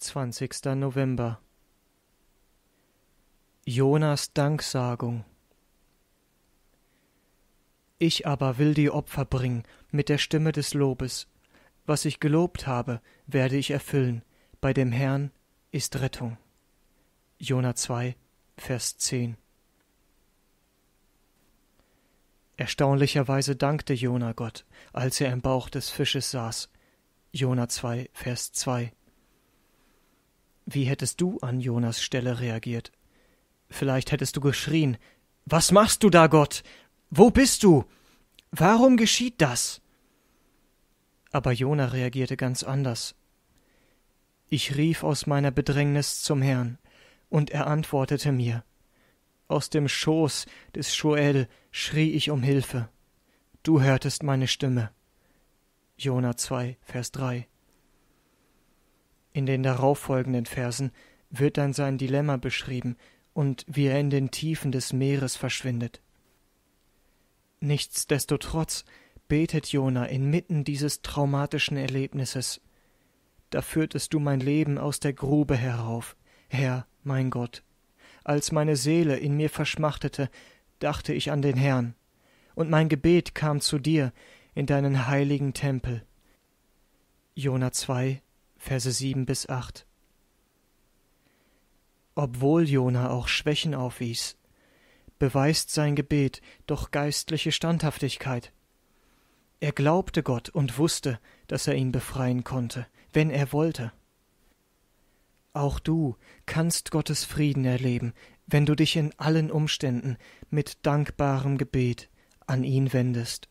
20. November Jonas Danksagung Ich aber will die Opfer bringen mit der Stimme des Lobes. Was ich gelobt habe, werde ich erfüllen. Bei dem Herrn ist Rettung. Jona 2, Vers 10 Erstaunlicherweise dankte Jona Gott, als er im Bauch des Fisches saß. Jona 2, Vers 2 wie hättest du an Jonas Stelle reagiert? Vielleicht hättest du geschrien Was machst du da, Gott? Wo bist du? Warum geschieht das? Aber Jona reagierte ganz anders. Ich rief aus meiner Bedrängnis zum Herrn, und er antwortete mir. Aus dem Schoß des Schoel schrie ich um Hilfe. Du hörtest meine Stimme. Jona 2, Vers 3. In den darauffolgenden Versen wird dann sein Dilemma beschrieben und wie er in den Tiefen des Meeres verschwindet. Nichtsdestotrotz betet Jona inmitten dieses traumatischen Erlebnisses. Da führtest du mein Leben aus der Grube herauf, Herr, mein Gott. Als meine Seele in mir verschmachtete, dachte ich an den Herrn, und mein Gebet kam zu dir in deinen heiligen Tempel. Jona 2, Verse 7 bis 8. Obwohl Jona auch Schwächen aufwies, beweist sein Gebet doch geistliche Standhaftigkeit. Er glaubte Gott und wusste, dass er ihn befreien konnte, wenn er wollte. Auch du kannst Gottes Frieden erleben, wenn du dich in allen Umständen mit dankbarem Gebet an ihn wendest.